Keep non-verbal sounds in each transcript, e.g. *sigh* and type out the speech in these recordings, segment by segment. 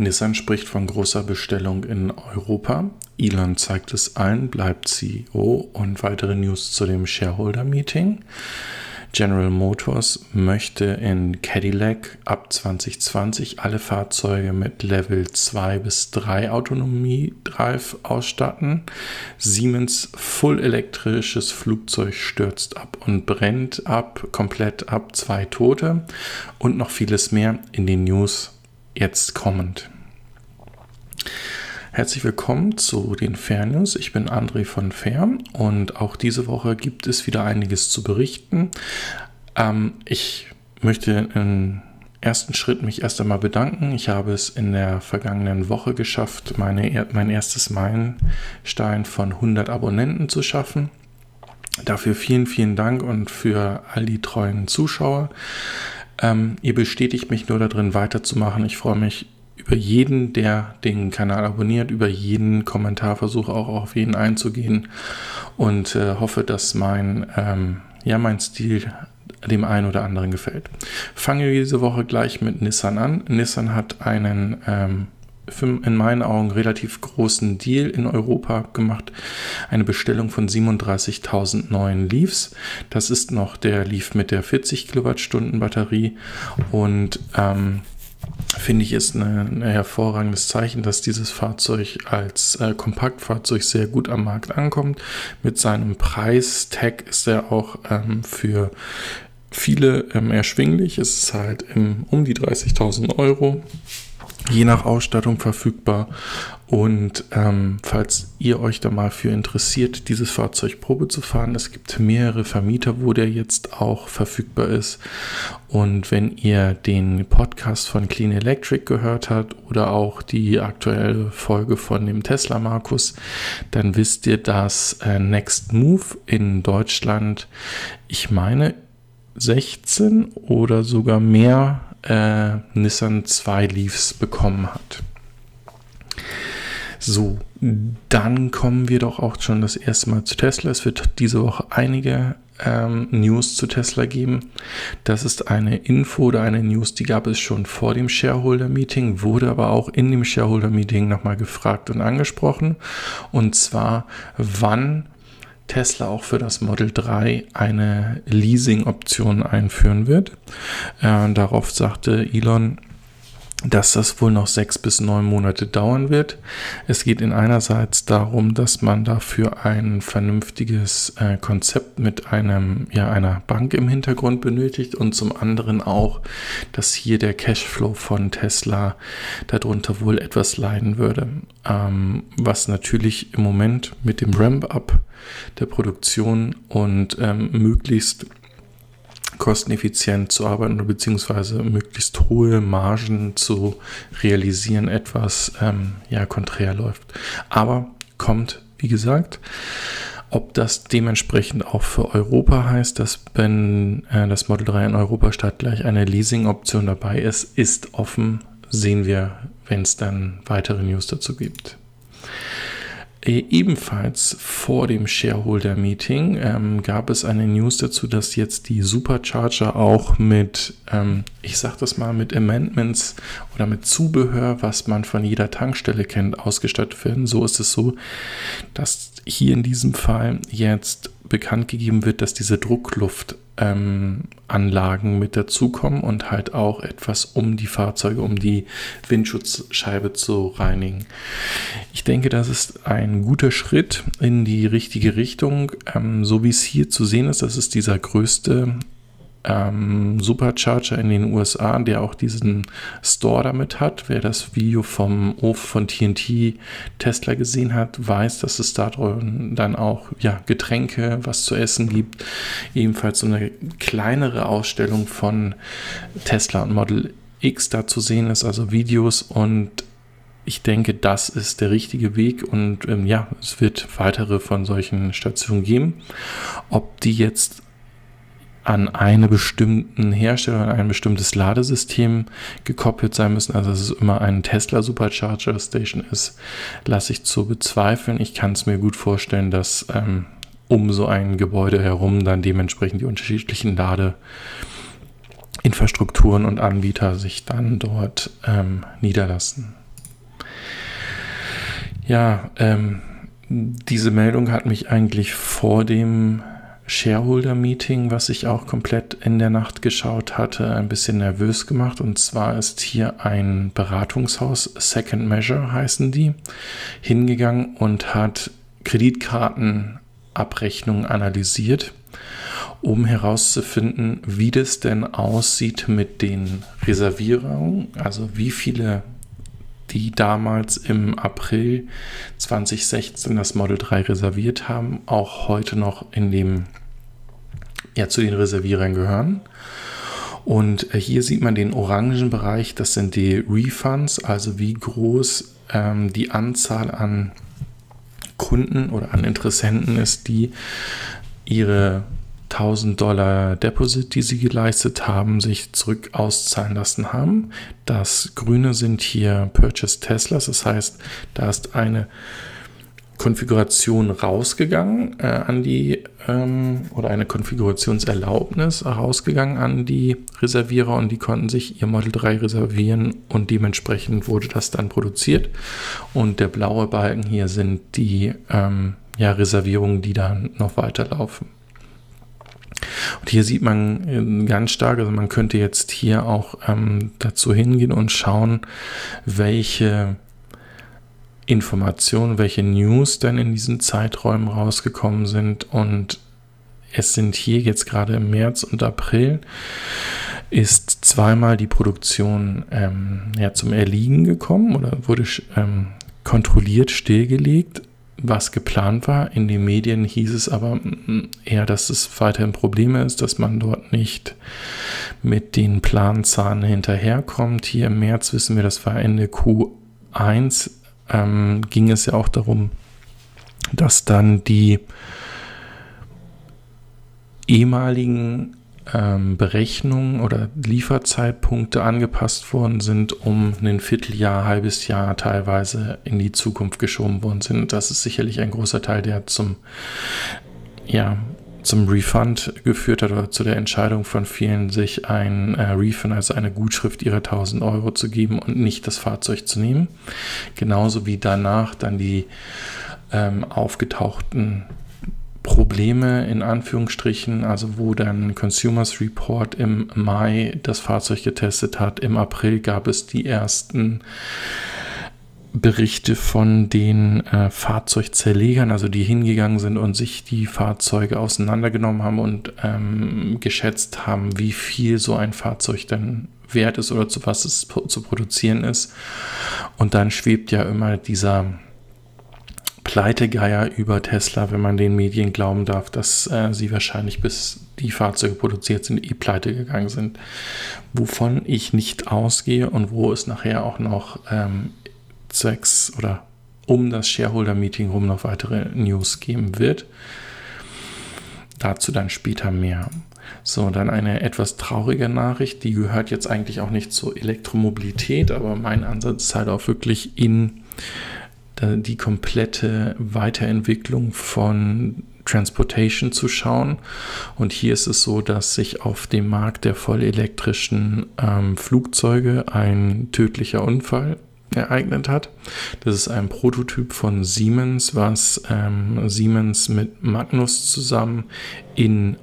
Nissan spricht von großer Bestellung in Europa. Elon zeigt es ein, bleibt CEO und weitere News zu dem Shareholder-Meeting. General Motors möchte in Cadillac ab 2020 alle Fahrzeuge mit Level 2 bis 3 Autonomie Drive ausstatten. Siemens voll elektrisches Flugzeug stürzt ab und brennt ab, komplett ab, zwei Tote und noch vieles mehr in den News jetzt kommend. Herzlich willkommen zu den Fair News. Ich bin André von Fair und auch diese Woche gibt es wieder einiges zu berichten. Ähm, ich möchte im ersten Schritt mich erst einmal bedanken. Ich habe es in der vergangenen Woche geschafft, meine, mein erstes Meilenstein von 100 Abonnenten zu schaffen. Dafür vielen, vielen Dank und für all die treuen Zuschauer. Ähm, ihr bestätigt mich nur darin, weiterzumachen. Ich freue mich über jeden, der den Kanal abonniert, über jeden Kommentar versuche auch auf jeden einzugehen und äh, hoffe, dass mein, ähm, ja, mein Stil dem einen oder anderen gefällt. Fangen wir diese Woche gleich mit Nissan an. Nissan hat einen ähm, in meinen Augen relativ großen Deal in Europa gemacht. Eine Bestellung von 37.000 neuen Leafs. Das ist noch der Leaf mit der 40 Kilowattstunden Batterie und ähm, finde ich, ist ein hervorragendes Zeichen, dass dieses Fahrzeug als äh, Kompaktfahrzeug sehr gut am Markt ankommt. Mit seinem Preis-Tag ist er auch ähm, für viele ähm, erschwinglich. Es ist halt im, um die 30.000 Euro je nach Ausstattung verfügbar. Und ähm, falls ihr euch da mal für interessiert, dieses Fahrzeug Probe zu fahren, es gibt mehrere Vermieter, wo der jetzt auch verfügbar ist. Und wenn ihr den Podcast von Clean Electric gehört habt oder auch die aktuelle Folge von dem Tesla Markus, dann wisst ihr, dass äh, Next Move in Deutschland, ich meine, 16 oder sogar mehr äh, Nissan 2 Leafs bekommen hat. So, dann kommen wir doch auch schon das erste Mal zu Tesla. Es wird diese Woche einige ähm, News zu Tesla geben. Das ist eine Info oder eine News, die gab es schon vor dem Shareholder-Meeting, wurde aber auch in dem Shareholder-Meeting nochmal gefragt und angesprochen. Und zwar, wann Tesla auch für das Model 3 eine Leasing-Option einführen wird. Äh, darauf sagte Elon, dass das wohl noch sechs bis neun Monate dauern wird. Es geht in einerseits darum, dass man dafür ein vernünftiges äh, Konzept mit einem, ja, einer Bank im Hintergrund benötigt und zum anderen auch, dass hier der Cashflow von Tesla darunter wohl etwas leiden würde. Ähm, was natürlich im Moment mit dem Ramp-up der Produktion und ähm, möglichst kosteneffizient zu arbeiten oder beziehungsweise möglichst hohe Margen zu realisieren, etwas ähm, ja, konträr läuft. Aber kommt, wie gesagt, ob das dementsprechend auch für Europa heißt, dass wenn äh, das Model 3 in Europa statt gleich eine Leasing-Option dabei ist, ist offen. Sehen wir, wenn es dann weitere News dazu gibt. Äh, ebenfalls vor dem Shareholder-Meeting ähm, gab es eine News dazu, dass jetzt die Supercharger auch mit, ähm, ich sag das mal, mit Amendments oder mit Zubehör, was man von jeder Tankstelle kennt, ausgestattet werden. So ist es so, dass hier in diesem Fall jetzt bekannt gegeben wird, dass diese Druckluftanlagen ähm, mit dazukommen und halt auch etwas um die Fahrzeuge, um die Windschutzscheibe zu reinigen. Ich denke, das ist ein guter Schritt in die richtige Richtung. Ähm, so wie es hier zu sehen ist, das ist dieser größte ähm, Supercharger in den USA, der auch diesen Store damit hat. Wer das Video vom Ofen von TNT Tesla gesehen hat, weiß, dass es da dann auch ja, Getränke, was zu essen gibt. Ebenfalls so eine kleinere Ausstellung von Tesla und Model X da zu sehen ist, also Videos und ich denke, das ist der richtige Weg und ähm, ja, es wird weitere von solchen Stationen geben. Ob die jetzt an einen bestimmten Hersteller, an ein bestimmtes Ladesystem gekoppelt sein müssen, also dass es immer ein Tesla Supercharger Station ist, lasse ich zu bezweifeln. Ich kann es mir gut vorstellen, dass ähm, um so ein Gebäude herum dann dementsprechend die unterschiedlichen Ladeinfrastrukturen und Anbieter sich dann dort ähm, niederlassen. Ja, ähm, diese Meldung hat mich eigentlich vor dem Shareholder-Meeting, was ich auch komplett in der Nacht geschaut hatte, ein bisschen nervös gemacht. Und zwar ist hier ein Beratungshaus, Second Measure heißen die, hingegangen und hat Kreditkartenabrechnungen analysiert, um herauszufinden, wie das denn aussieht mit den Reservierungen, also wie viele die damals im April 2016 das Model 3 reserviert haben, auch heute noch in dem ja zu den Reservierern gehören. Und äh, hier sieht man den orangen Bereich, das sind die Refunds, also wie groß ähm, die Anzahl an Kunden oder an Interessenten ist, die ihre 1000 Dollar Deposit, die sie geleistet haben, sich zurück auszahlen lassen haben. Das Grüne sind hier Purchase Teslas, das heißt, da ist eine Konfiguration rausgegangen äh, an die ähm, oder eine Konfigurationserlaubnis rausgegangen an die Reservierer und die konnten sich ihr Model 3 reservieren und dementsprechend wurde das dann produziert. Und der blaue Balken hier sind die ähm, ja, Reservierungen, die dann noch weiterlaufen. Und hier sieht man äh, ganz stark, also man könnte jetzt hier auch ähm, dazu hingehen und schauen, welche Informationen, welche News denn in diesen Zeiträumen rausgekommen sind. Und es sind hier jetzt gerade im März und April ist zweimal die Produktion ähm, ja, zum Erliegen gekommen oder wurde ähm, kontrolliert stillgelegt, was geplant war. In den Medien hieß es aber mm, eher, dass es weiterhin Probleme ist, dass man dort nicht mit den Planzahlen hinterherkommt. Hier im März wissen wir, das war Ende Q1 ähm, ging es ja auch darum, dass dann die ehemaligen ähm, Berechnungen oder Lieferzeitpunkte angepasst worden sind, um ein Vierteljahr, halbes Jahr teilweise in die Zukunft geschoben worden sind. Das ist sicherlich ein großer Teil, der zum ja, zum Refund geführt hat oder zu der Entscheidung von vielen, sich ein äh, Refund, also eine Gutschrift ihrer 1000 Euro zu geben und nicht das Fahrzeug zu nehmen. Genauso wie danach dann die ähm, aufgetauchten Probleme in Anführungsstrichen, also wo dann Consumers Report im Mai das Fahrzeug getestet hat. Im April gab es die ersten Berichte von den äh, Fahrzeugzerlegern, also die hingegangen sind und sich die Fahrzeuge auseinandergenommen haben und ähm, geschätzt haben, wie viel so ein Fahrzeug denn wert ist oder zu was es zu produzieren ist. Und dann schwebt ja immer dieser Pleitegeier über Tesla, wenn man den Medien glauben darf, dass äh, sie wahrscheinlich bis die Fahrzeuge produziert sind, eh pleite gegangen sind. Wovon ich nicht ausgehe und wo es nachher auch noch ähm, zwecks oder um das Shareholder-Meeting rum noch weitere News geben wird. Dazu dann später mehr. So, dann eine etwas traurige Nachricht, die gehört jetzt eigentlich auch nicht zur Elektromobilität, aber mein Ansatz ist halt auch wirklich in die komplette Weiterentwicklung von Transportation zu schauen. Und hier ist es so, dass sich auf dem Markt der vollelektrischen ähm, Flugzeuge ein tödlicher Unfall ereignet hat. Das ist ein Prototyp von Siemens, was ähm, Siemens mit Magnus zusammen in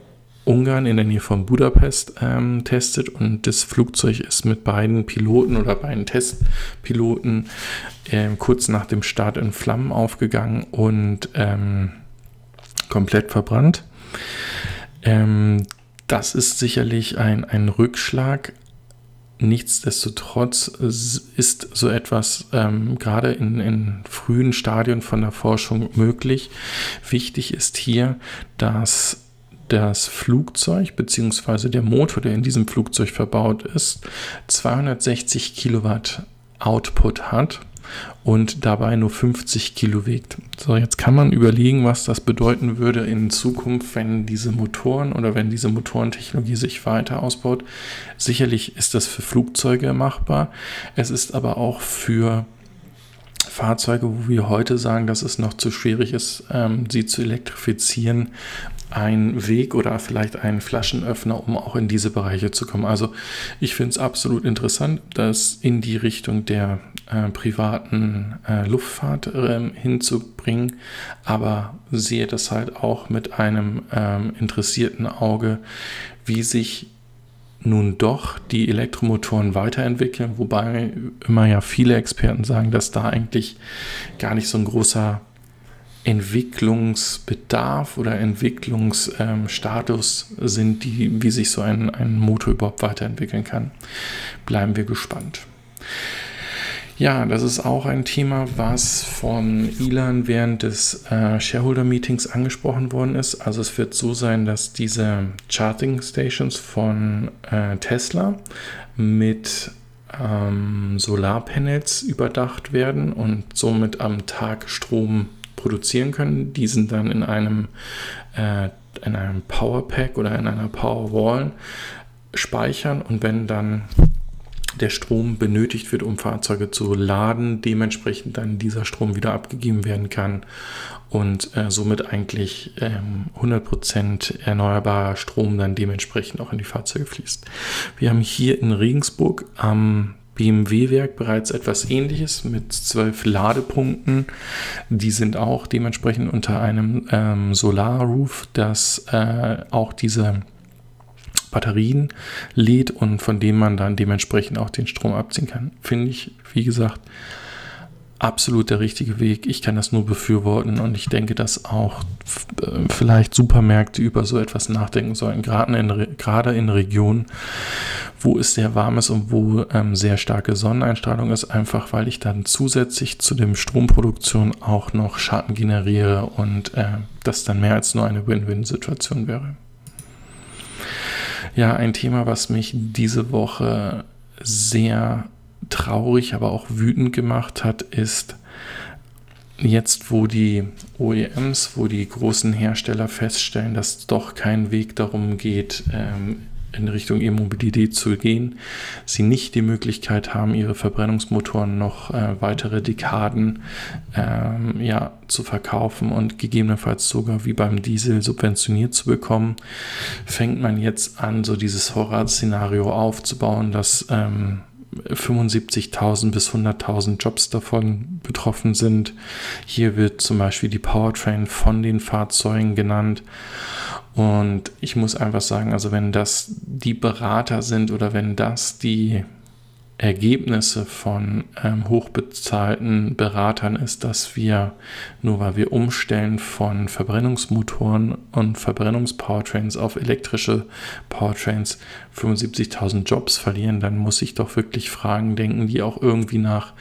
Ungarn in der Nähe von Budapest ähm, testet und das Flugzeug ist mit beiden Piloten oder beiden Testpiloten äh, kurz nach dem Start in Flammen aufgegangen und ähm, komplett verbrannt. Ähm, das ist sicherlich ein, ein Rückschlag, Nichtsdestotrotz ist so etwas ähm, gerade in, in, frühen Stadien von der Forschung möglich. Wichtig ist hier, dass das Flugzeug bzw. der Motor, der in diesem Flugzeug verbaut ist, 260 Kilowatt Output hat und dabei nur 50 Kilo wiegt. So, jetzt kann man überlegen, was das bedeuten würde in Zukunft, wenn diese Motoren oder wenn diese Motorentechnologie sich weiter ausbaut. Sicherlich ist das für Flugzeuge machbar. Es ist aber auch für Fahrzeuge, wo wir heute sagen, dass es noch zu schwierig ist, ähm, sie zu elektrifizieren, ein Weg oder vielleicht ein Flaschenöffner, um auch in diese Bereiche zu kommen. Also ich finde es absolut interessant, das in die Richtung der äh, privaten äh, Luftfahrt äh, hinzubringen, aber sehe das halt auch mit einem ähm, interessierten Auge, wie sich nun doch die Elektromotoren weiterentwickeln, wobei immer ja viele Experten sagen, dass da eigentlich gar nicht so ein großer Entwicklungsbedarf oder Entwicklungsstatus ähm, sind, die, wie sich so ein, ein Motor überhaupt weiterentwickeln kann. Bleiben wir gespannt. Ja, das ist auch ein Thema, was von Elon während des äh, Shareholder-Meetings angesprochen worden ist. Also es wird so sein, dass diese Charging Stations von äh, Tesla mit ähm, Solarpanels überdacht werden und somit am Tag Strom produzieren können, diesen dann in einem, äh, in einem Powerpack oder in einer Powerwall speichern und wenn dann der Strom benötigt wird, um Fahrzeuge zu laden, dementsprechend dann dieser Strom wieder abgegeben werden kann und äh, somit eigentlich ähm, 100% erneuerbarer Strom dann dementsprechend auch in die Fahrzeuge fließt. Wir haben hier in Regensburg am BMW-Werk bereits etwas ähnliches mit zwölf Ladepunkten. Die sind auch dementsprechend unter einem ähm, Solarroof, das äh, auch diese Batterien lädt und von dem man dann dementsprechend auch den Strom abziehen kann. Finde ich, wie gesagt, absolut der richtige Weg. Ich kann das nur befürworten und ich denke, dass auch äh, vielleicht Supermärkte über so etwas nachdenken sollen, gerade in, gerade in Regionen, wo es sehr warm ist und wo ähm, sehr starke Sonneneinstrahlung ist, einfach weil ich dann zusätzlich zu dem Stromproduktion auch noch Schatten generiere und äh, das dann mehr als nur eine Win-Win-Situation wäre. Ja, ein Thema, was mich diese Woche sehr traurig, aber auch wütend gemacht hat, ist jetzt, wo die OEMs, wo die großen Hersteller feststellen, dass doch kein Weg darum geht, ähm, in Richtung E-Mobilität zu gehen, sie nicht die Möglichkeit haben, ihre Verbrennungsmotoren noch äh, weitere Dekaden ähm, ja, zu verkaufen und gegebenenfalls sogar wie beim Diesel subventioniert zu bekommen, fängt man jetzt an, so dieses Horrorszenario aufzubauen, dass ähm, 75.000 bis 100.000 Jobs davon betroffen sind. Hier wird zum Beispiel die Powertrain von den Fahrzeugen genannt. Und ich muss einfach sagen, also wenn das die Berater sind oder wenn das die Ergebnisse von ähm, hochbezahlten Beratern ist, dass wir, nur weil wir umstellen von Verbrennungsmotoren und Verbrennungspowertrains auf elektrische Powertrains 75.000 Jobs verlieren, dann muss ich doch wirklich Fragen denken, die auch irgendwie nach,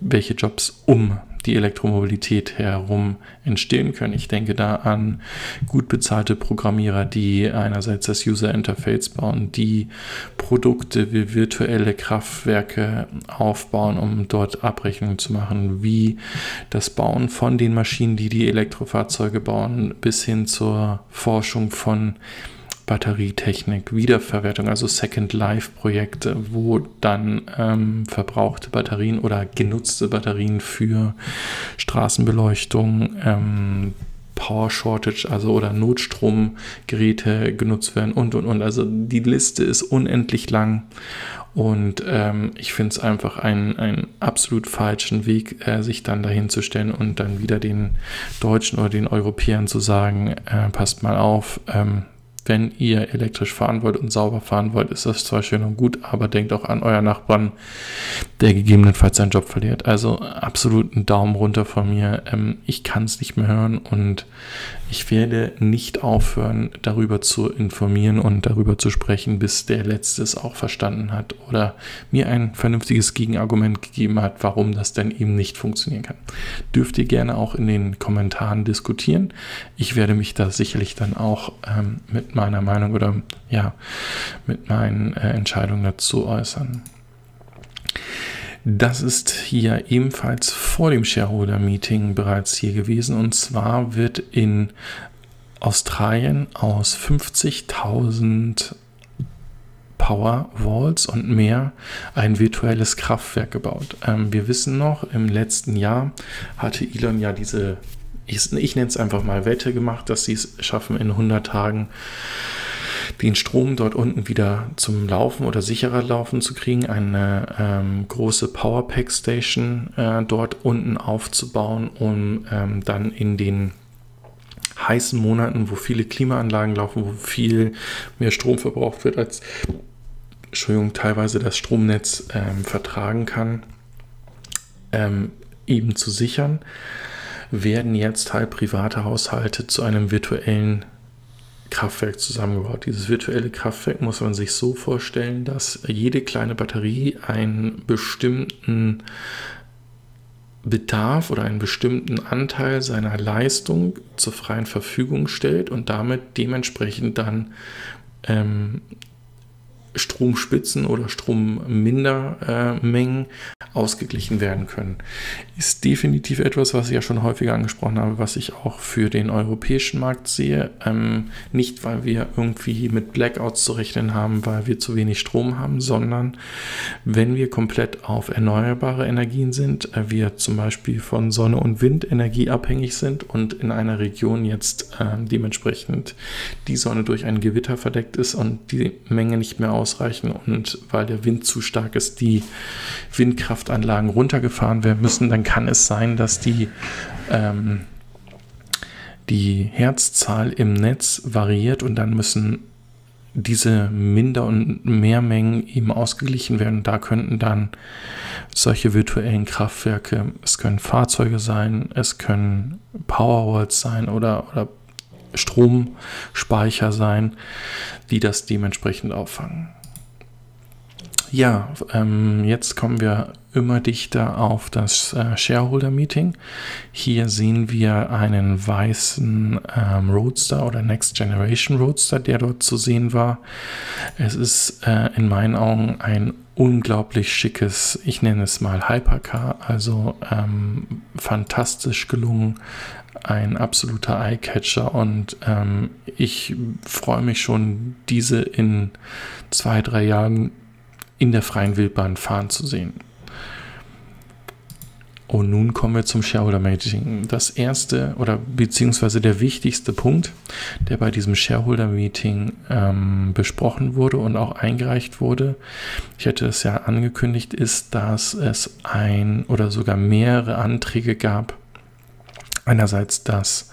welche Jobs um die Elektromobilität herum entstehen können. Ich denke da an gut bezahlte Programmierer, die einerseits das User Interface bauen, die Produkte wie virtuelle Kraftwerke aufbauen, um dort Abrechnungen zu machen, wie das Bauen von den Maschinen, die die Elektrofahrzeuge bauen, bis hin zur Forschung von Batterietechnik, Wiederverwertung, also Second Life Projekte, wo dann ähm, verbrauchte Batterien oder genutzte Batterien für Straßenbeleuchtung, ähm, Power Shortage, also oder Notstromgeräte genutzt werden und und und. Also die Liste ist unendlich lang und ähm, ich finde es einfach einen, einen absolut falschen Weg, äh, sich dann dahin zu stellen und dann wieder den Deutschen oder den Europäern zu sagen, äh, passt mal auf, ähm, wenn ihr elektrisch fahren wollt und sauber fahren wollt, ist das zwar schön und gut, aber denkt auch an euer Nachbarn, der gegebenenfalls seinen Job verliert. Also absolut ein Daumen runter von mir. Ähm, ich kann es nicht mehr hören und ich werde nicht aufhören, darüber zu informieren und darüber zu sprechen, bis der Letzte es auch verstanden hat oder mir ein vernünftiges Gegenargument gegeben hat, warum das denn eben nicht funktionieren kann. Dürft ihr gerne auch in den Kommentaren diskutieren. Ich werde mich da sicherlich dann auch ähm, mit meiner Meinung oder ja, mit meinen äh, Entscheidungen dazu äußern. Das ist hier ebenfalls vor dem Shareholder-Meeting bereits hier gewesen. Und zwar wird in Australien aus 50.000 Powerwalls und mehr ein virtuelles Kraftwerk gebaut. Ähm, wir wissen noch, im letzten Jahr hatte Elon ja diese, ich, ich nenne es einfach mal Wette gemacht, dass sie es schaffen, in 100 Tagen den Strom dort unten wieder zum Laufen oder sicherer Laufen zu kriegen, eine ähm, große Powerpack Station äh, dort unten aufzubauen, um ähm, dann in den heißen Monaten, wo viele Klimaanlagen laufen, wo viel mehr Strom verbraucht wird, als Entschuldigung, teilweise das Stromnetz ähm, vertragen kann, ähm, eben zu sichern, werden jetzt halt private Haushalte zu einem virtuellen Kraftwerk zusammengebaut. Dieses virtuelle Kraftwerk muss man sich so vorstellen, dass jede kleine Batterie einen bestimmten Bedarf oder einen bestimmten Anteil seiner Leistung zur freien Verfügung stellt und damit dementsprechend dann ähm, Stromspitzen oder Strommindermengen ausgeglichen werden können. Ist definitiv etwas, was ich ja schon häufiger angesprochen habe, was ich auch für den europäischen Markt sehe. Ähm, nicht, weil wir irgendwie mit Blackouts zu rechnen haben, weil wir zu wenig Strom haben, sondern wenn wir komplett auf erneuerbare Energien sind, äh, wir zum Beispiel von Sonne und Windenergie abhängig sind und in einer Region jetzt äh, dementsprechend die Sonne durch ein Gewitter verdeckt ist und die Menge nicht mehr ausreichen und weil der Wind zu stark ist, die Windkraftanlagen runtergefahren werden müssen, dann kann es sein, dass die, ähm, die Herzzahl im Netz variiert und dann müssen diese Minder- und Mehrmengen eben ausgeglichen werden. Da könnten dann solche virtuellen Kraftwerke, es können Fahrzeuge sein, es können Powerwalls sein oder, oder Stromspeicher sein, die das dementsprechend auffangen. Ja, ähm, jetzt kommen wir immer dichter auf das äh, Shareholder Meeting. Hier sehen wir einen weißen ähm, Roadster oder Next Generation Roadster, der dort zu sehen war. Es ist äh, in meinen Augen ein unglaublich schickes, ich nenne es mal Hypercar, also ähm, fantastisch gelungen, ein absoluter Eyecatcher und ähm, ich freue mich schon, diese in zwei, drei Jahren in der freien Wildbahn fahren zu sehen. Und nun kommen wir zum Shareholder Meeting. Das erste oder beziehungsweise der wichtigste Punkt, der bei diesem Shareholder Meeting ähm, besprochen wurde und auch eingereicht wurde, ich hatte es ja angekündigt, ist, dass es ein oder sogar mehrere Anträge gab. Einerseits das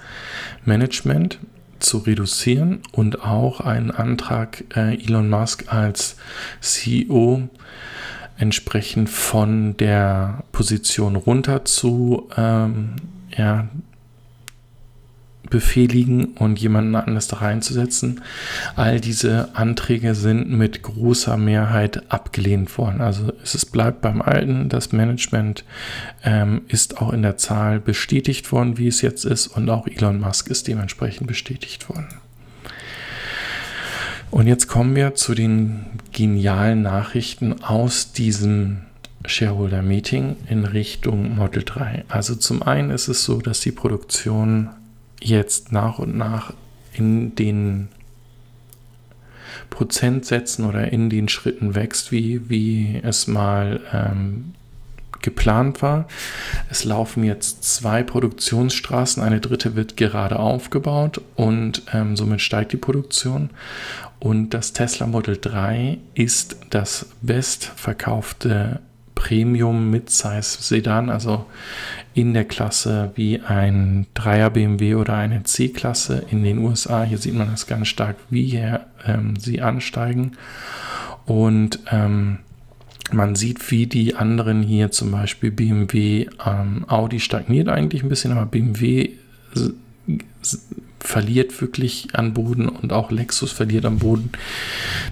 Management zu reduzieren und auch einen Antrag äh, Elon Musk als CEO entsprechend von der Position runter zu ähm, ja, befehligen und jemanden anders da reinzusetzen. All diese Anträge sind mit großer Mehrheit abgelehnt worden. Also es bleibt beim Alten. Das Management ähm, ist auch in der Zahl bestätigt worden, wie es jetzt ist. Und auch Elon Musk ist dementsprechend bestätigt worden. Und jetzt kommen wir zu den genialen Nachrichten aus diesem Shareholder Meeting in Richtung Model 3. Also zum einen ist es so, dass die Produktion jetzt nach und nach in den Prozentsätzen oder in den Schritten wächst, wie, wie es mal ähm, geplant war. Es laufen jetzt zwei Produktionsstraßen, eine dritte wird gerade aufgebaut und ähm, somit steigt die Produktion. Und das Tesla Model 3 ist das bestverkaufte Premium Midsize Sedan, also in der Klasse wie ein 3er BMW oder eine C-Klasse in den USA. Hier sieht man das ganz stark, wie hier ähm, sie ansteigen. Und ähm, man sieht, wie die anderen hier, zum Beispiel BMW, ähm, Audi stagniert eigentlich ein bisschen, aber BMW verliert wirklich an Boden und auch Lexus verliert an Boden,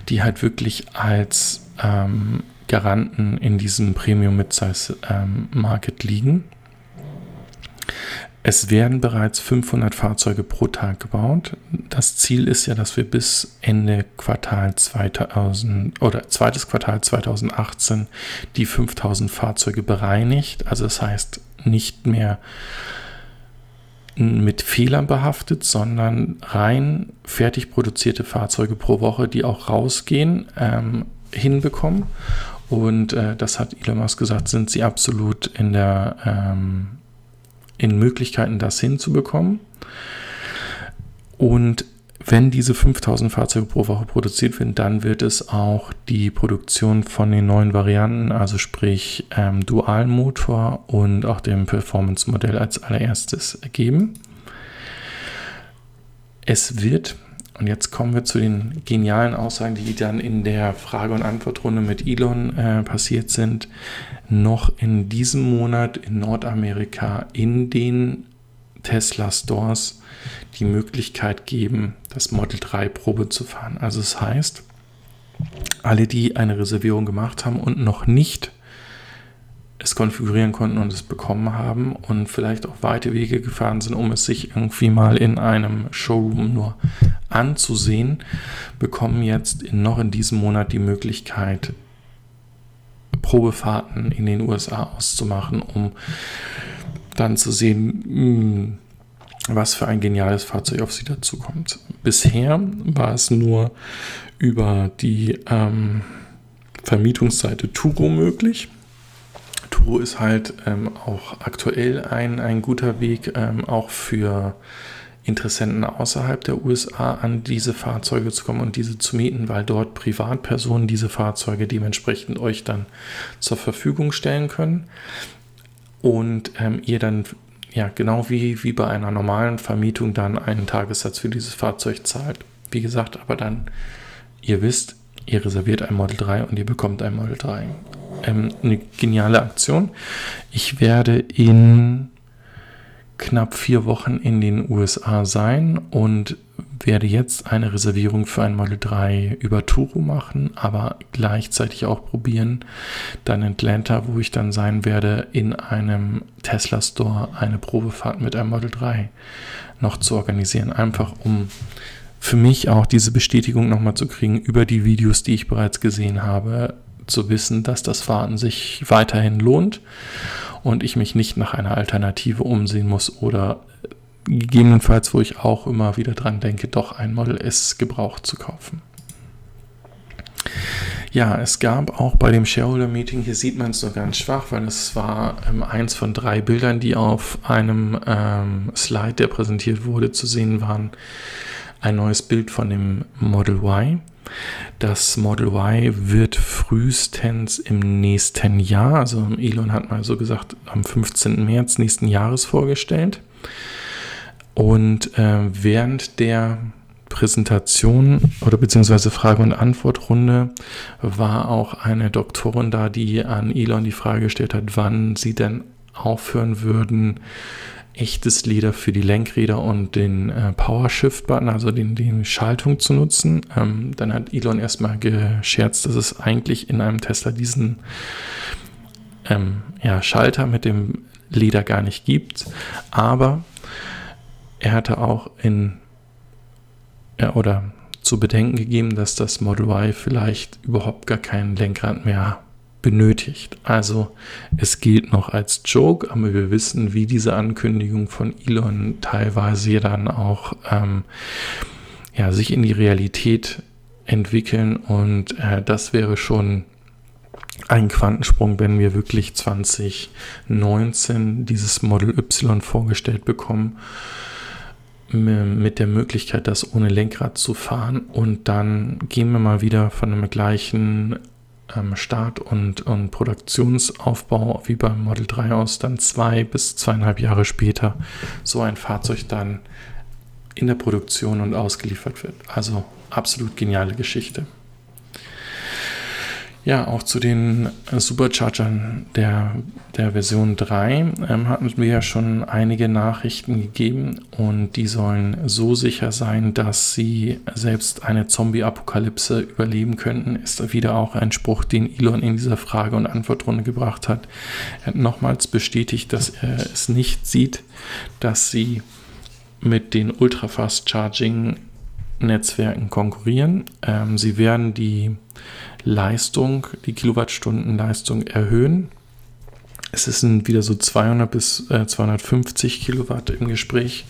die halt wirklich als ähm, Garanten in diesem Premium Midsize ähm, Market liegen. Es werden bereits 500 Fahrzeuge pro Tag gebaut. Das Ziel ist ja, dass wir bis Ende Quartal 2000 oder zweites Quartal 2018 die 5000 Fahrzeuge bereinigt. Also das heißt nicht mehr mit Fehlern behaftet, sondern rein fertig produzierte Fahrzeuge pro Woche, die auch rausgehen, ähm, hinbekommen. Und äh, das hat Elon Musk gesagt, sind sie absolut in der ähm, in Möglichkeiten, das hinzubekommen. Und wenn diese 5000 Fahrzeuge pro Woche produziert werden, dann wird es auch die Produktion von den neuen Varianten, also sprich ähm, Dualmotor und auch dem Performance-Modell als allererstes geben. Es wird, und jetzt kommen wir zu den genialen Aussagen, die dann in der Frage- und Antwortrunde mit Elon äh, passiert sind, noch in diesem Monat in Nordamerika in den Tesla Stores die Möglichkeit geben, das Model 3 Probe zu fahren. Also es das heißt, alle, die eine Reservierung gemacht haben und noch nicht es konfigurieren konnten und es bekommen haben und vielleicht auch weite Wege gefahren sind, um es sich irgendwie mal in einem Showroom nur anzusehen, bekommen jetzt in, noch in diesem Monat die Möglichkeit, Probefahrten in den USA auszumachen, um dann zu sehen, hm, was für ein geniales Fahrzeug auf sie dazukommt. Bisher war es nur über die ähm, Vermietungsseite Turo möglich. Turo ist halt ähm, auch aktuell ein, ein guter Weg, ähm, auch für Interessenten außerhalb der USA an diese Fahrzeuge zu kommen und diese zu mieten, weil dort Privatpersonen diese Fahrzeuge dementsprechend euch dann zur Verfügung stellen können und ähm, ihr dann ja genau wie, wie bei einer normalen Vermietung dann einen Tagessatz für dieses Fahrzeug zahlt. Wie gesagt, aber dann, ihr wisst, ihr reserviert ein Model 3 und ihr bekommt ein Model 3. Ähm, eine geniale Aktion. Ich werde in knapp vier Wochen in den USA sein und werde jetzt eine Reservierung für ein Model 3 über Turo machen, aber gleichzeitig auch probieren, dann in Atlanta, wo ich dann sein werde, in einem Tesla Store eine Probefahrt mit einem Model 3 noch zu organisieren. Einfach um für mich auch diese Bestätigung nochmal zu kriegen über die Videos, die ich bereits gesehen habe, zu wissen, dass das Fahren sich weiterhin lohnt und ich mich nicht nach einer Alternative umsehen muss oder gegebenenfalls, wo ich auch immer wieder dran denke, doch ein Model S gebraucht zu kaufen. Ja, es gab auch bei dem Shareholder Meeting, hier sieht man es nur ganz schwach, weil es war ähm, eins von drei Bildern, die auf einem ähm, Slide, der präsentiert wurde, zu sehen waren, ein neues Bild von dem Model Y. Das Model Y wird frühestens im nächsten Jahr, also Elon hat mal so gesagt, am 15. März nächsten Jahres vorgestellt. Und äh, während der Präsentation oder beziehungsweise Frage- und Antwortrunde war auch eine Doktorin da, die an Elon die Frage gestellt hat, wann sie denn aufhören würden, echtes Leder für die Lenkräder und den äh, Power-Shift-Button, also den, den Schaltung zu nutzen. Ähm, dann hat Elon erstmal gescherzt, dass es eigentlich in einem Tesla diesen ähm, ja, Schalter mit dem Leder gar nicht gibt. Aber er hatte auch in ja, oder zu bedenken gegeben, dass das Model Y vielleicht überhaupt gar kein Lenkrad mehr benötigt. Also es gilt noch als Joke, aber wir wissen, wie diese Ankündigung von Elon teilweise dann auch ähm, ja, sich in die Realität entwickeln und äh, das wäre schon ein Quantensprung, wenn wir wirklich 2019 dieses Model Y vorgestellt bekommen mit der Möglichkeit, das ohne Lenkrad zu fahren und dann gehen wir mal wieder von dem gleichen Start- und, und Produktionsaufbau wie beim Model 3 aus, dann zwei bis zweieinhalb Jahre später so ein Fahrzeug dann in der Produktion und ausgeliefert wird. Also absolut geniale Geschichte. Ja, auch zu den Superchargern der, der Version 3 ähm, hatten wir ja schon einige Nachrichten gegeben und die sollen so sicher sein, dass sie selbst eine Zombie-Apokalypse überleben könnten. Ist wieder auch ein Spruch, den Elon in dieser Frage- und Antwortrunde gebracht hat. Er hat nochmals bestätigt, dass er es nicht sieht, dass sie mit den Ultrafast Charging Netzwerken konkurrieren. Ähm, sie werden die Leistung, die Kilowattstundenleistung erhöhen. Es sind wieder so 200 bis äh, 250 Kilowatt im Gespräch.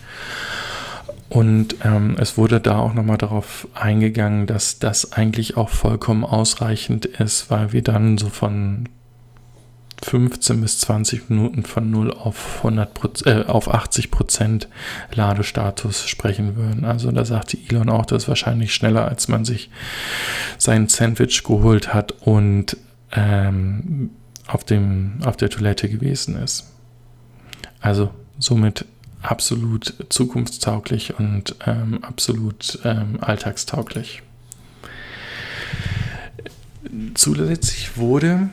Und ähm, es wurde da auch nochmal darauf eingegangen, dass das eigentlich auch vollkommen ausreichend ist, weil wir dann so von 15 bis 20 Minuten von 0 auf, 100 äh, auf 80 Prozent Ladestatus sprechen würden. Also da sagte Elon auch, das ist wahrscheinlich schneller, als man sich sein Sandwich geholt hat und ähm, auf, dem, auf der Toilette gewesen ist. Also somit absolut zukunftstauglich und ähm, absolut ähm, alltagstauglich. Zusätzlich wurde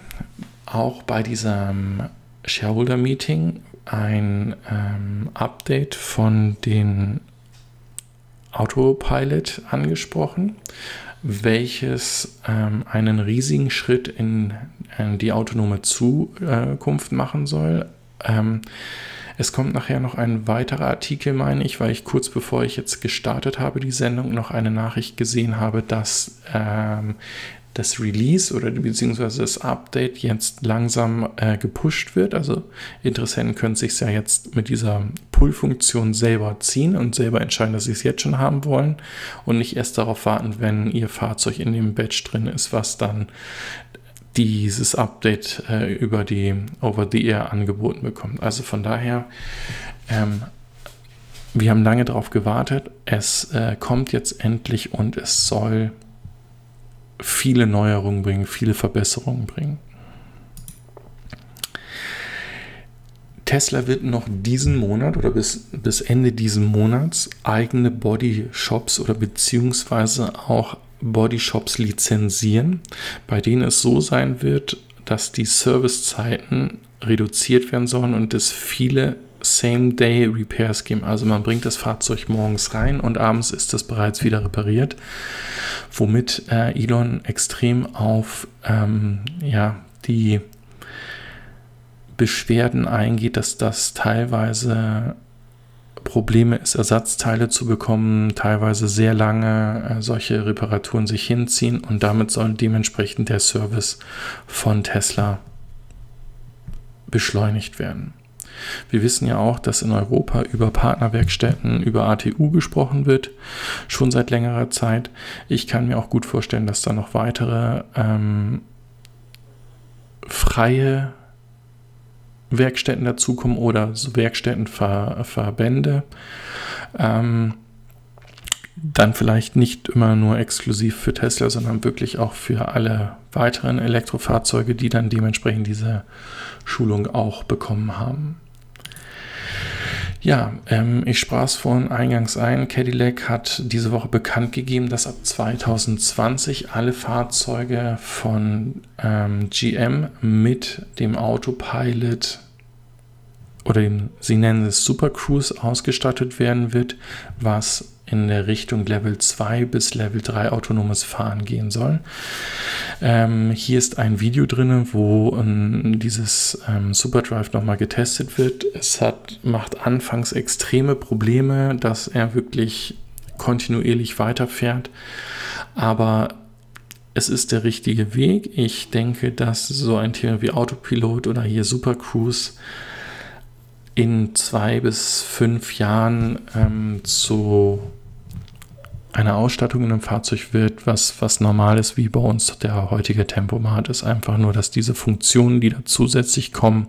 auch bei diesem Shareholder Meeting ein ähm, Update von den Autopilot angesprochen, welches ähm, einen riesigen Schritt in, in, die autonome Zukunft machen soll. Ähm, es kommt nachher noch ein weiterer Artikel, meine ich, weil ich kurz bevor ich jetzt gestartet habe, die Sendung, noch eine Nachricht gesehen habe, dass ähm, das Release oder beziehungsweise das Update jetzt langsam äh, gepusht wird. Also Interessenten können sich ja jetzt mit dieser Pull-Funktion selber ziehen und selber entscheiden, dass sie es jetzt schon haben wollen und nicht erst darauf warten, wenn ihr Fahrzeug in dem Batch drin ist, was dann dieses Update äh, über die Over-the-Air angeboten bekommt. Also von daher, ähm, wir haben lange darauf gewartet. Es äh, kommt jetzt endlich und es soll viele Neuerungen bringen, viele Verbesserungen bringen. Tesla wird noch diesen Monat oder bis, bis Ende diesen Monats eigene Body-Shops oder beziehungsweise auch Body-Shops lizenzieren, bei denen es so sein wird, dass die Servicezeiten reduziert werden sollen und es viele Same-Day-Repairs geben. Also man bringt das Fahrzeug morgens rein und abends ist es bereits wieder repariert, womit äh, Elon extrem auf ähm, ja, die Beschwerden eingeht, dass das teilweise Probleme ist, Ersatzteile zu bekommen, teilweise sehr lange äh, solche Reparaturen sich hinziehen und damit soll dementsprechend der Service von Tesla beschleunigt werden. Wir wissen ja auch, dass in Europa über Partnerwerkstätten, über ATU gesprochen wird, schon seit längerer Zeit. Ich kann mir auch gut vorstellen, dass da noch weitere ähm, freie Werkstätten dazukommen oder Werkstättenverbände. Ähm, dann vielleicht nicht immer nur exklusiv für Tesla, sondern wirklich auch für alle weiteren Elektrofahrzeuge, die dann dementsprechend diese Schulung auch bekommen haben. Ja, ähm, ich sprach es vorhin eingangs ein. Cadillac hat diese Woche bekannt gegeben, dass ab 2020 alle Fahrzeuge von ähm, GM mit dem Autopilot oder dem, sie nennen es Super Cruise ausgestattet werden wird, was in der Richtung Level 2 bis Level 3 autonomes Fahren gehen soll. Ähm, hier ist ein Video drin, wo ähm, dieses ähm, Superdrive nochmal getestet wird. Es hat, macht anfangs extreme Probleme, dass er wirklich kontinuierlich weiterfährt, aber es ist der richtige Weg. Ich denke, dass so ein Thema wie Autopilot oder hier Super Cruise in zwei bis fünf Jahren ähm, zu eine Ausstattung in einem Fahrzeug wird, was, was normal ist, wie bei uns der heutige Tempomat ist. Einfach nur, dass diese Funktionen, die da zusätzlich kommen,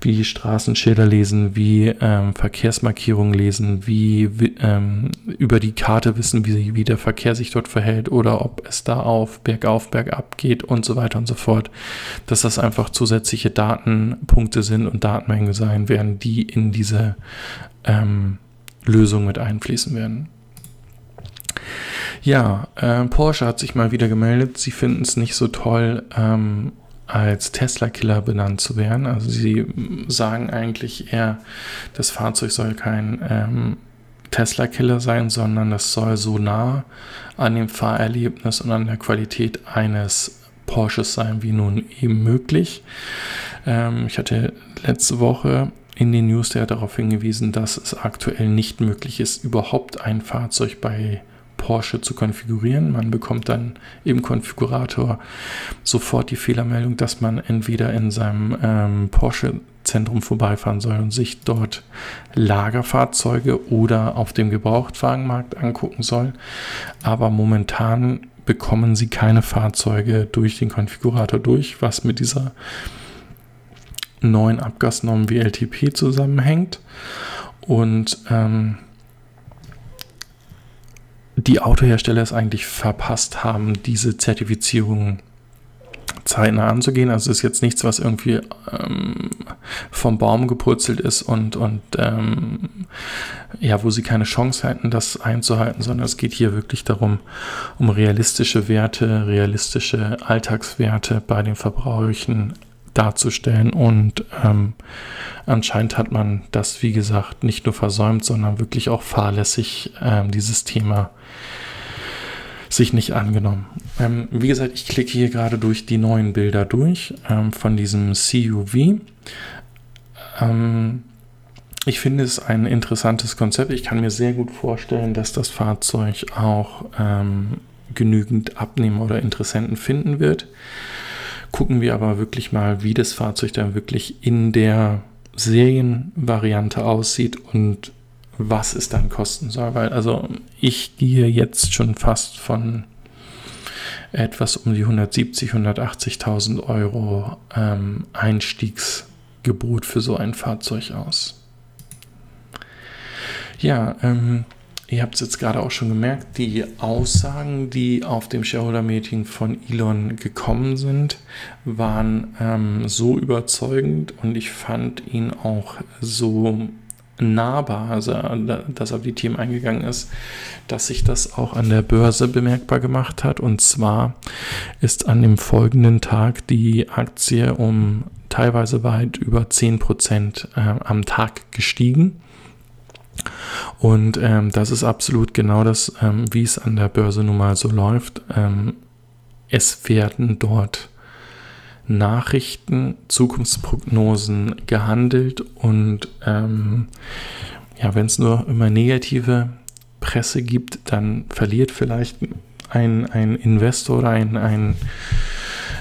wie Straßenschilder lesen, wie ähm, Verkehrsmarkierungen lesen, wie ähm, über die Karte wissen, wie, wie der Verkehr sich dort verhält oder ob es da auf, bergauf, bergab geht und so weiter und so fort, dass das einfach zusätzliche Datenpunkte sind und Datenmengen sein werden, die in diese ähm, Lösung mit einfließen werden. Ja, äh, Porsche hat sich mal wieder gemeldet. Sie finden es nicht so toll, ähm, als Tesla-Killer benannt zu werden. Also sie sagen eigentlich eher, das Fahrzeug soll kein ähm, Tesla-Killer sein, sondern das soll so nah an dem Fahrerlebnis und an der Qualität eines Porsches sein, wie nun eben möglich. Ähm, ich hatte letzte Woche in den News darauf hingewiesen, dass es aktuell nicht möglich ist, überhaupt ein Fahrzeug bei Porsche zu konfigurieren. Man bekommt dann im Konfigurator sofort die Fehlermeldung, dass man entweder in seinem ähm, Porsche-Zentrum vorbeifahren soll und sich dort Lagerfahrzeuge oder auf dem Gebrauchtwagenmarkt angucken soll. Aber momentan bekommen sie keine Fahrzeuge durch den Konfigurator durch, was mit dieser neuen Abgasnorm WLTP zusammenhängt. Und ähm, die Autohersteller es eigentlich verpasst haben, diese Zertifizierung zeitnah anzugehen. Also es ist jetzt nichts, was irgendwie ähm, vom Baum gepurzelt ist und, und ähm, ja, wo sie keine Chance hätten, das einzuhalten, sondern es geht hier wirklich darum, um realistische Werte, realistische Alltagswerte bei den Verbrauchern darzustellen. Und ähm, anscheinend hat man das, wie gesagt, nicht nur versäumt, sondern wirklich auch fahrlässig ähm, dieses Thema sich nicht angenommen. Ähm, wie gesagt, ich klicke hier gerade durch die neuen Bilder durch ähm, von diesem CUV. Ähm, ich finde es ein interessantes Konzept. Ich kann mir sehr gut vorstellen, dass das Fahrzeug auch ähm, genügend Abnehmer oder Interessenten finden wird. Gucken wir aber wirklich mal, wie das Fahrzeug dann wirklich in der Serienvariante aussieht und was es dann kosten soll. Weil also ich gehe jetzt schon fast von etwas um die 170, 180.000 Euro ähm, Einstiegsgebot für so ein Fahrzeug aus. Ja, ähm, Ihr habt es jetzt gerade auch schon gemerkt, die Aussagen, die auf dem Shareholder-Meeting von Elon gekommen sind, waren ähm, so überzeugend und ich fand ihn auch so nahbar, also dass er auf die Themen eingegangen ist, dass sich das auch an der Börse bemerkbar gemacht hat. Und zwar ist an dem folgenden Tag die Aktie um teilweise weit über 10% äh, am Tag gestiegen. Und ähm, das ist absolut genau das, ähm, wie es an der Börse nun mal so läuft. Ähm, es werden dort Nachrichten, Zukunftsprognosen gehandelt und ähm, ja, wenn es nur immer negative Presse gibt, dann verliert vielleicht ein, ein Investor oder ein, ein,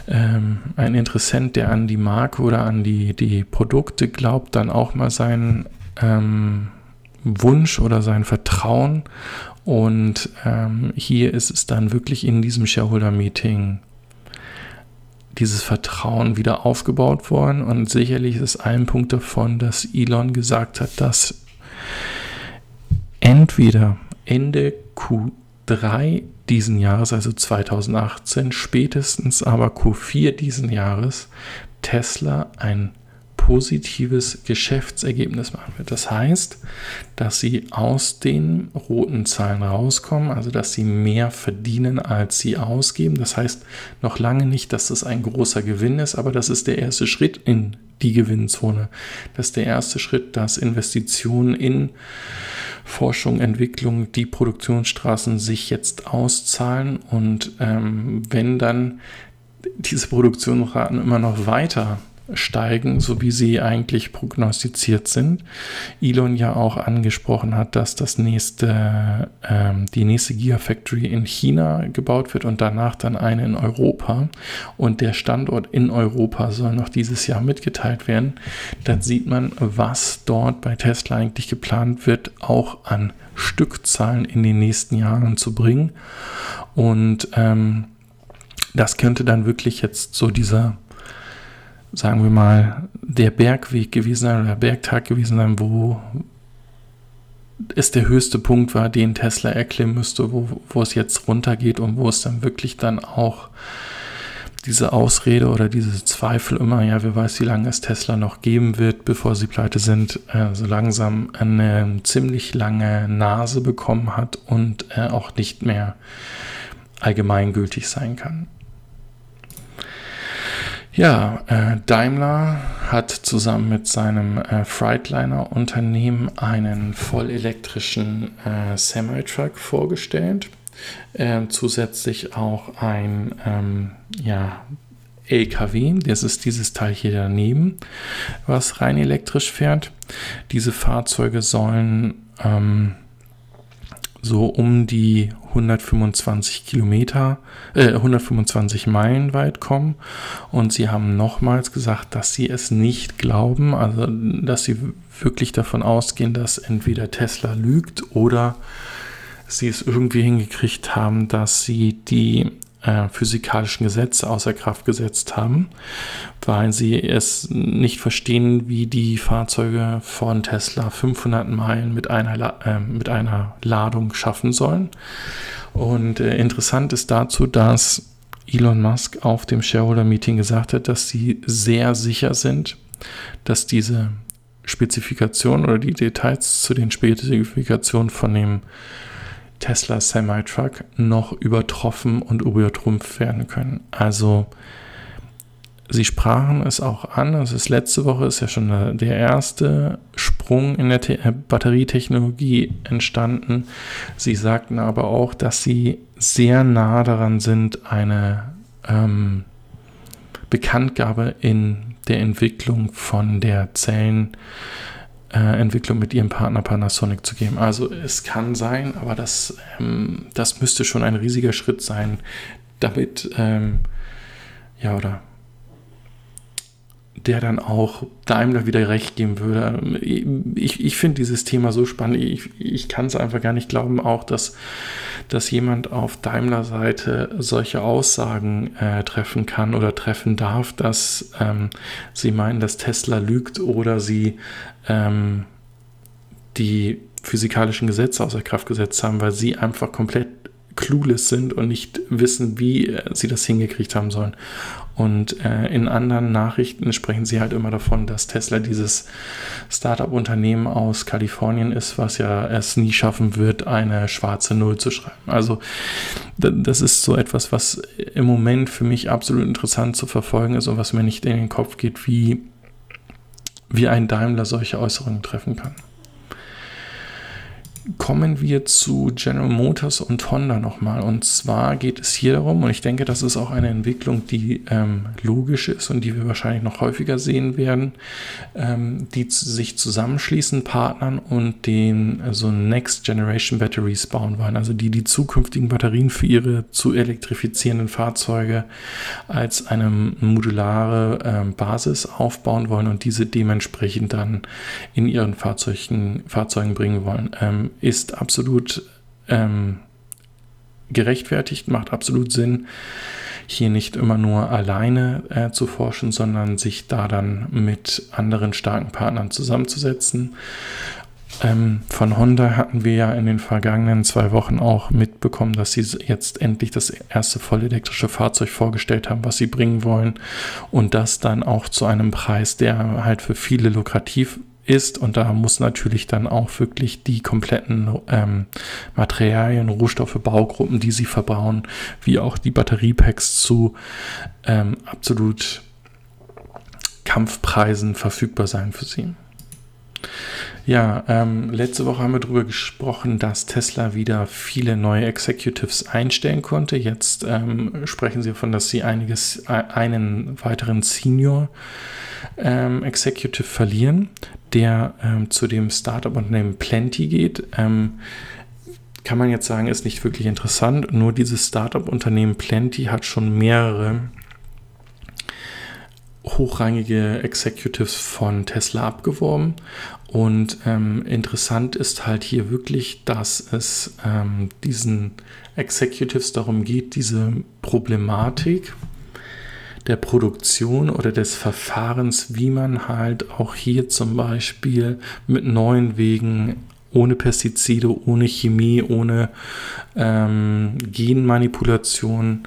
ähm, ein Interessent, der an die Marke oder an die, die Produkte glaubt, dann auch mal sein ähm, Wunsch oder sein Vertrauen. Und ähm, hier ist es dann wirklich in diesem Shareholder-Meeting dieses Vertrauen wieder aufgebaut worden. Und sicherlich ist ein Punkt davon, dass Elon gesagt hat, dass entweder Ende Q3 diesen Jahres, also 2018, spätestens aber Q4 diesen Jahres, Tesla ein positives Geschäftsergebnis machen wird. Das heißt, dass sie aus den roten Zahlen rauskommen, also dass sie mehr verdienen, als sie ausgeben. Das heißt noch lange nicht, dass das ein großer Gewinn ist, aber das ist der erste Schritt in die Gewinnzone. Das ist der erste Schritt, dass Investitionen in Forschung, Entwicklung, die Produktionsstraßen sich jetzt auszahlen und ähm, wenn dann diese Produktionsraten immer noch weiter steigen, so wie sie eigentlich prognostiziert sind. Elon ja auch angesprochen hat, dass das nächste, ähm, die nächste Gigafactory in China gebaut wird und danach dann eine in Europa. Und der Standort in Europa soll noch dieses Jahr mitgeteilt werden. Dann sieht man, was dort bei Tesla eigentlich geplant wird, auch an Stückzahlen in den nächsten Jahren zu bringen. Und ähm, das könnte dann wirklich jetzt so dieser sagen wir mal, der Bergweg gewesen sein oder der Bergtag gewesen sein, wo es der höchste Punkt war, den Tesla erklimmen müsste, wo, wo es jetzt runtergeht und wo es dann wirklich dann auch diese Ausrede oder diese Zweifel immer, ja, wer weiß, wie lange es Tesla noch geben wird, bevor sie pleite sind, äh, so langsam eine ziemlich lange Nase bekommen hat und äh, auch nicht mehr allgemeingültig sein kann. Ja, äh, Daimler hat zusammen mit seinem äh, Freightliner-Unternehmen einen vollelektrischen äh, Semi-Truck vorgestellt. Äh, zusätzlich auch ein ähm, ja, LKW, das ist dieses Teil hier daneben, was rein elektrisch fährt. Diese Fahrzeuge sollen ähm, so um die 125 Kilometer, äh, 125 Meilen weit kommen. Und sie haben nochmals gesagt, dass sie es nicht glauben, also dass sie wirklich davon ausgehen, dass entweder Tesla lügt oder sie es irgendwie hingekriegt haben, dass sie die äh, physikalischen Gesetze außer Kraft gesetzt haben, weil sie es nicht verstehen, wie die Fahrzeuge von Tesla 500 Meilen mit einer, äh, mit einer Ladung schaffen sollen. Und äh, interessant ist dazu, dass Elon Musk auf dem Shareholder Meeting gesagt hat, dass sie sehr sicher sind, dass diese Spezifikationen oder die Details zu den Spezifikationen von dem Tesla Semi-Truck noch übertroffen und übertrumpft werden können. Also sie sprachen es auch an, also das letzte Woche ist ja schon der erste Sprung in der äh, Batterietechnologie entstanden. Sie sagten aber auch, dass sie sehr nah daran sind, eine ähm, Bekanntgabe in der Entwicklung von der Zellen Entwicklung mit ihrem Partner Panasonic zu geben. Also es kann sein, aber das, ähm, das müsste schon ein riesiger Schritt sein, damit, ähm, ja, oder der dann auch Daimler wieder recht geben würde. Ich, ich finde dieses Thema so spannend. Ich, ich kann es einfach gar nicht glauben, auch dass, dass jemand auf Daimler-Seite solche Aussagen äh, treffen kann oder treffen darf, dass ähm, sie meinen, dass Tesla lügt oder sie ähm, die physikalischen Gesetze außer Kraft gesetzt haben, weil sie einfach komplett clueless sind und nicht wissen, wie äh, sie das hingekriegt haben sollen. Und äh, in anderen Nachrichten sprechen sie halt immer davon, dass Tesla dieses Startup-Unternehmen aus Kalifornien ist, was ja es nie schaffen wird, eine schwarze Null zu schreiben. Also das ist so etwas, was im Moment für mich absolut interessant zu verfolgen ist und was mir nicht in den Kopf geht, wie, wie ein Daimler solche Äußerungen treffen kann kommen wir zu General Motors und Honda nochmal. Und zwar geht es hier darum, und ich denke, das ist auch eine Entwicklung, die ähm, logisch ist und die wir wahrscheinlich noch häufiger sehen werden, ähm, die sich zusammenschließen, partnern und den äh, so Next Generation Batteries bauen wollen. Also die die zukünftigen Batterien für ihre zu elektrifizierenden Fahrzeuge als eine modulare ähm, Basis aufbauen wollen und diese dementsprechend dann in ihren Fahrzeugen, Fahrzeugen bringen wollen. Ist absolut ähm, gerechtfertigt, macht absolut Sinn, hier nicht immer nur alleine äh, zu forschen, sondern sich da dann mit anderen starken Partnern zusammenzusetzen. Ähm, von Honda hatten wir ja in den vergangenen zwei Wochen auch mitbekommen, dass sie jetzt endlich das erste vollelektrische Fahrzeug vorgestellt haben, was sie bringen wollen. Und das dann auch zu einem Preis, der halt für viele lukrativ ist und da muss natürlich dann auch wirklich die kompletten ähm, Materialien, Rohstoffe, Baugruppen, die sie verbauen, wie auch die Batteriepacks zu ähm, absolut Kampfpreisen verfügbar sein für sie. Ja, ähm, letzte Woche haben wir darüber gesprochen, dass Tesla wieder viele neue Executives einstellen konnte. Jetzt ähm, sprechen sie davon, dass sie einiges, äh, einen weiteren Senior ähm, Executive verlieren, der ähm, zu dem Startup-Unternehmen Plenty geht. Ähm, kann man jetzt sagen, ist nicht wirklich interessant. Nur dieses Startup-Unternehmen Plenty hat schon mehrere hochrangige Executives von Tesla abgeworben. Und ähm, interessant ist halt hier wirklich, dass es ähm, diesen Executives darum geht, diese Problematik der Produktion oder des Verfahrens, wie man halt auch hier zum Beispiel mit neuen Wegen ohne Pestizide, ohne Chemie, ohne ähm, Genmanipulation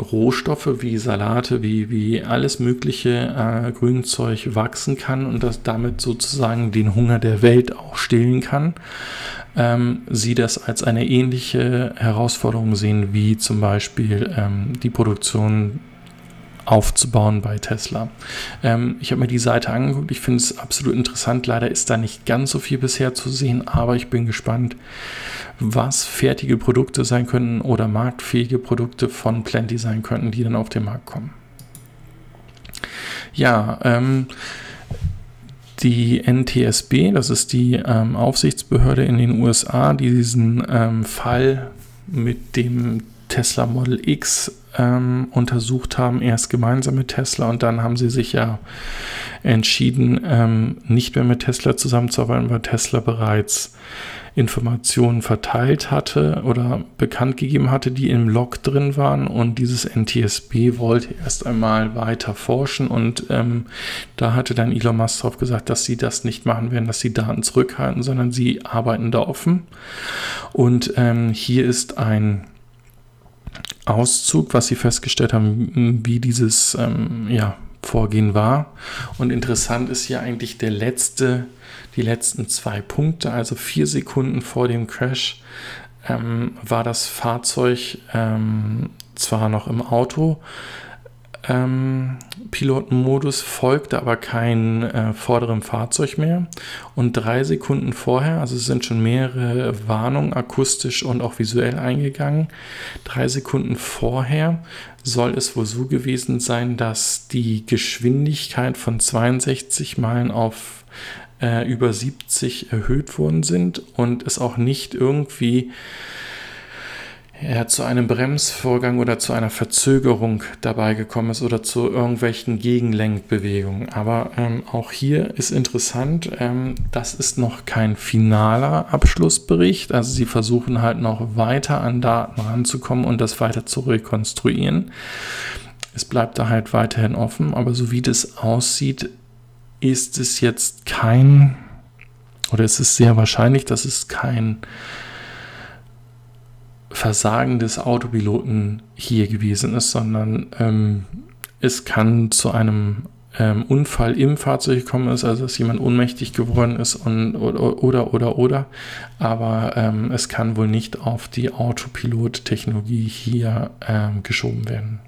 Rohstoffe wie Salate, wie, wie alles mögliche äh, Grünzeug wachsen kann und das damit sozusagen den Hunger der Welt auch stillen kann, ähm, sie das als eine ähnliche Herausforderung sehen wie zum Beispiel ähm, die Produktion aufzubauen bei Tesla. Ähm, ich habe mir die Seite angeguckt, ich finde es absolut interessant. Leider ist da nicht ganz so viel bisher zu sehen, aber ich bin gespannt, was fertige Produkte sein könnten oder marktfähige Produkte von Plenty sein könnten, die dann auf den Markt kommen. Ja, ähm, die NTSB, das ist die ähm, Aufsichtsbehörde in den USA, die diesen ähm, Fall mit dem Tesla Model X ähm, untersucht haben, erst gemeinsam mit Tesla und dann haben sie sich ja entschieden, ähm, nicht mehr mit Tesla zusammenzuarbeiten, weil Tesla bereits Informationen verteilt hatte oder bekannt gegeben hatte, die im Log drin waren. Und dieses NTSB wollte erst einmal weiter forschen. Und ähm, da hatte dann Elon Musk darauf gesagt, dass sie das nicht machen werden, dass sie Daten zurückhalten, sondern sie arbeiten da offen. Und ähm, hier ist ein Auszug, was sie festgestellt haben, wie dieses ähm, ja, Vorgehen war. Und interessant ist ja eigentlich der letzte, die letzten zwei Punkte, also vier Sekunden vor dem Crash, ähm, war das Fahrzeug ähm, zwar noch im Auto, ähm, Pilotenmodus folgte aber kein äh, vorderem Fahrzeug mehr. Und drei Sekunden vorher, also es sind schon mehrere Warnungen akustisch und auch visuell eingegangen, drei Sekunden vorher soll es wohl so gewesen sein, dass die Geschwindigkeit von 62 Meilen auf äh, über 70 erhöht worden sind und es auch nicht irgendwie er zu einem Bremsvorgang oder zu einer Verzögerung dabei gekommen ist oder zu irgendwelchen Gegenlenkbewegungen. Aber ähm, auch hier ist interessant, ähm, das ist noch kein finaler Abschlussbericht. Also sie versuchen halt noch weiter an Daten ranzukommen und das weiter zu rekonstruieren. Es bleibt da halt weiterhin offen, aber so wie das aussieht, ist es jetzt kein, oder es ist sehr wahrscheinlich, dass es kein Versagen des Autopiloten hier gewesen ist, sondern ähm, es kann zu einem ähm, Unfall im Fahrzeug gekommen ist, also dass jemand ohnmächtig geworden ist und, oder, oder, oder, oder. Aber ähm, es kann wohl nicht auf die Autopilot-Technologie hier ähm, geschoben werden.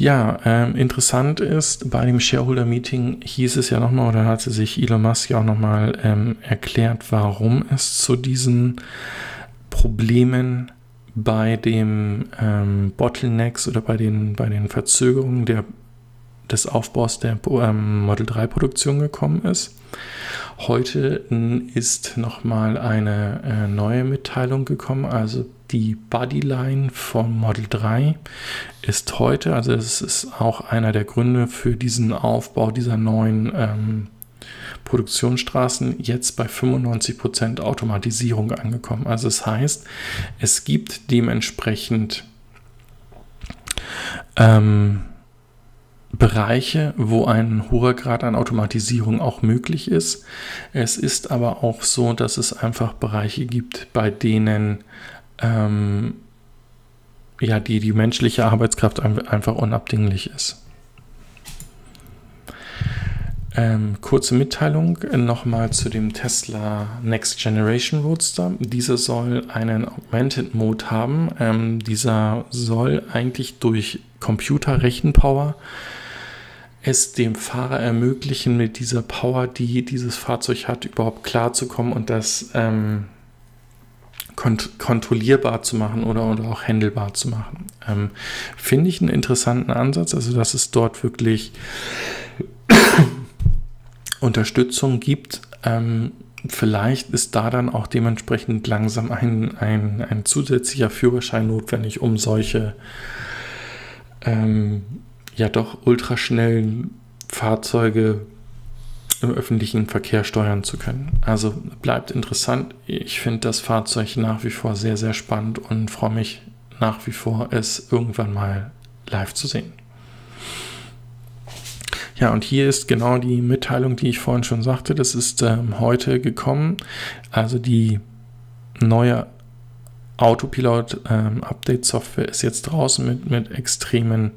Ja, ähm, interessant ist, bei dem Shareholder-Meeting hieß es ja nochmal, oder hatte sich Elon Musk ja auch nochmal ähm, erklärt, warum es zu diesen Problemen bei dem ähm, Bottlenecks oder bei den, bei den Verzögerungen der, des Aufbaus der ähm, Model 3 Produktion gekommen ist. Heute ist nochmal eine äh, neue Mitteilung gekommen, also die Bodyline vom Model 3 ist heute, also es ist auch einer der Gründe für diesen Aufbau dieser neuen ähm, Produktionsstraßen jetzt bei 95% Automatisierung angekommen. Also das heißt, es gibt dementsprechend ähm, Bereiche, wo ein hoher Grad an Automatisierung auch möglich ist. Es ist aber auch so, dass es einfach Bereiche gibt, bei denen ähm, ja, die, die menschliche Arbeitskraft einfach unabdinglich ist. Ähm, kurze Mitteilung nochmal zu dem Tesla Next Generation Roadster. Dieser soll einen Augmented Mode haben. Ähm, dieser soll eigentlich durch Computerrechenpower es dem Fahrer ermöglichen, mit dieser Power, die dieses Fahrzeug hat, überhaupt klarzukommen und das ähm, kont kontrollierbar zu machen oder, oder auch handelbar zu machen. Ähm, Finde ich einen interessanten Ansatz, also dass es dort wirklich *coughs* Unterstützung gibt. Ähm, vielleicht ist da dann auch dementsprechend langsam ein, ein, ein zusätzlicher Führerschein notwendig, um solche ähm, ja doch ultraschnellen Fahrzeuge im öffentlichen Verkehr steuern zu können. Also bleibt interessant. Ich finde das Fahrzeug nach wie vor sehr, sehr spannend und freue mich nach wie vor, es irgendwann mal live zu sehen. Ja, und hier ist genau die Mitteilung, die ich vorhin schon sagte. Das ist ähm, heute gekommen. Also die neue Autopilot-Update-Software ähm, ist jetzt draußen mit, mit extremen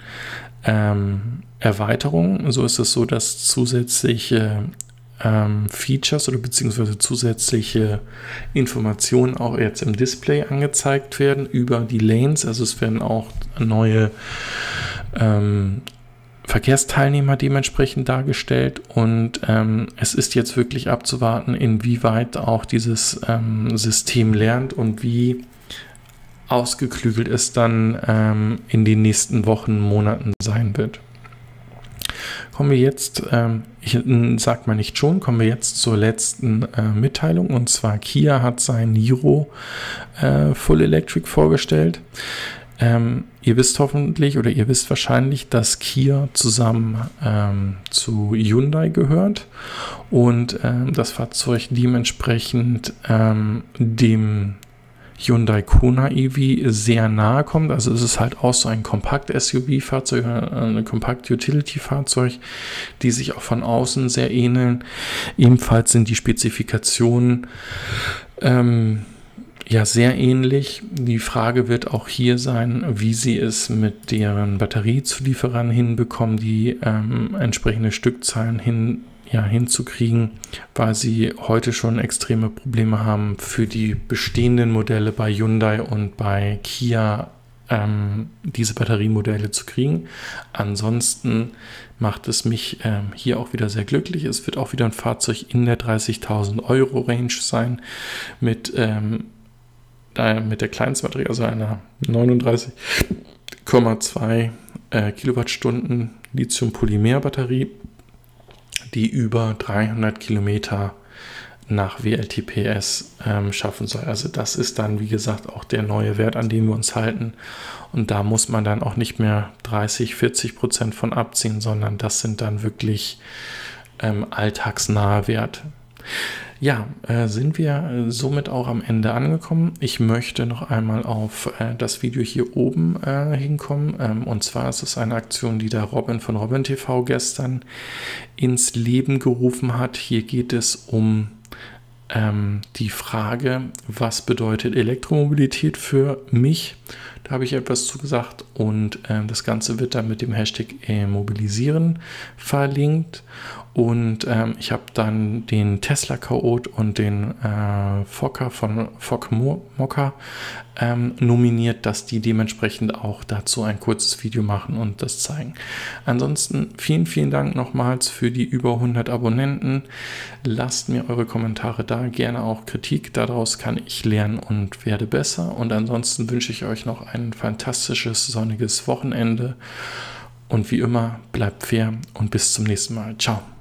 ähm, Erweiterung. So ist es so, dass zusätzliche ähm, Features oder beziehungsweise zusätzliche Informationen auch jetzt im Display angezeigt werden über die Lanes. Also es werden auch neue ähm, Verkehrsteilnehmer dementsprechend dargestellt und ähm, es ist jetzt wirklich abzuwarten, inwieweit auch dieses ähm, System lernt und wie ausgeklügelt es dann ähm, in den nächsten Wochen, Monaten sein wird. Kommen wir jetzt, ähm, ich sag mal nicht schon, kommen wir jetzt zur letzten äh, Mitteilung und zwar Kia hat sein Niro äh, Full Electric vorgestellt. Ähm, ihr wisst hoffentlich oder ihr wisst wahrscheinlich, dass Kia zusammen ähm, zu Hyundai gehört und ähm, das Fahrzeug dementsprechend ähm, dem Hyundai Kona EV sehr nahe kommt. Also es ist halt auch so ein Kompakt-SUV-Fahrzeug, äh, ein Kompakt-Utility-Fahrzeug, die sich auch von außen sehr ähneln. Ebenfalls sind die Spezifikationen ähm, ja sehr ähnlich. Die Frage wird auch hier sein, wie sie es mit deren Batteriezulieferern hinbekommen, die ähm, entsprechende Stückzahlen hin ja, hinzukriegen, weil sie heute schon extreme Probleme haben für die bestehenden Modelle bei Hyundai und bei Kia ähm, diese Batteriemodelle zu kriegen. Ansonsten macht es mich ähm, hier auch wieder sehr glücklich. Es wird auch wieder ein Fahrzeug in der 30.000 Euro Range sein mit, ähm, mit der Kleinstbatterie, also einer 39,2 äh, Kilowattstunden Lithium-Polymer-Batterie die über 300 Kilometer nach WLTPS ähm, schaffen soll. Also das ist dann, wie gesagt, auch der neue Wert, an dem wir uns halten. Und da muss man dann auch nicht mehr 30, 40 Prozent von abziehen, sondern das sind dann wirklich ähm, alltagsnahe Werte. Ja, äh, sind wir äh, somit auch am Ende angekommen. Ich möchte noch einmal auf äh, das Video hier oben äh, hinkommen. Ähm, und zwar ist es eine Aktion, die der Robin von Robin TV gestern ins Leben gerufen hat. Hier geht es um ähm, die Frage, was bedeutet Elektromobilität für mich? Habe ich etwas zugesagt und ähm, das Ganze wird dann mit dem Hashtag Mobilisieren verlinkt. Und ähm, ich habe dann den Tesla Chaot und den äh, Fokker von Fock Mocker ähm, nominiert, dass die dementsprechend auch dazu ein kurzes Video machen und das zeigen. Ansonsten vielen, vielen Dank nochmals für die über 100 Abonnenten. Lasst mir eure Kommentare da, gerne auch Kritik. Daraus kann ich lernen und werde besser. Und ansonsten wünsche ich euch noch ein fantastisches sonniges Wochenende. Und wie immer, bleibt fair und bis zum nächsten Mal. Ciao.